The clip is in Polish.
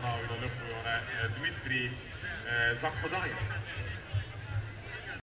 Ravnauról lopuljon e, Dmitri e, Zakhodajev.